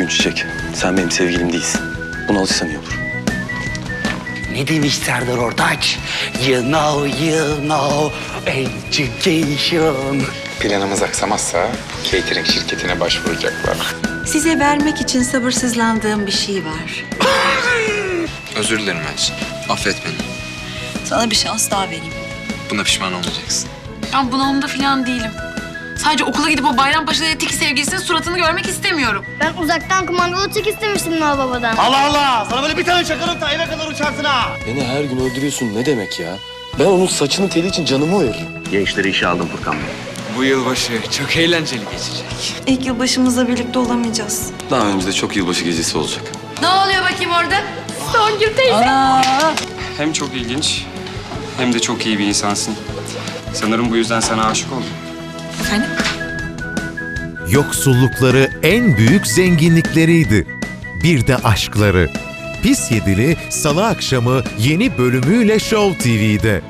Gün Çiçek, sen benim sevgilim değilsin. Buna alışsan iyi olur. Ne demiş Serdar Ortaç? You know, you know, education. Planımız aksamazsa catering şirketine başvuracaklar. Size vermek için sabırsızlandığım bir şey var. Özür dilerim Elçin. Affet beni. Sana bir şans daha vereyim. Buna pişman olmayacaksın. Ben bunalımda falan değilim. Sadece okula gidip o Bayrampaşa'da etik sevgilisinin suratını görmek istemiyorum. Ben uzaktan kumandalı çek istemiştim Noel Baba'dan. Allah Allah! Sana böyle bir tane çakarım da eve kadar uçarsın ha! Beni her gün öldürüyorsun ne demek ya? Ben onun saçının teli için canımı veririm. Gençleri işe aldım Furkan Bey. Bu yılbaşı çok eğlenceli geçecek. İlk yılbaşımızda birlikte olamayacağız. Daha önümüzde çok yılbaşı gecesi olacak. Ne oluyor bakayım orada? Songül teyze. Hem çok ilginç hem de çok iyi bir insansın. Sanırım bu yüzden sana aşık oldum. Efendim? Yoksullukları en büyük zenginlikleriydi. Bir de aşkları. Pis Yedili Salı akşamı yeni bölümüyle Show TV'de.